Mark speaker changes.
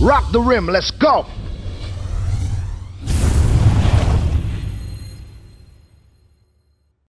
Speaker 1: Rock the rim, let's go.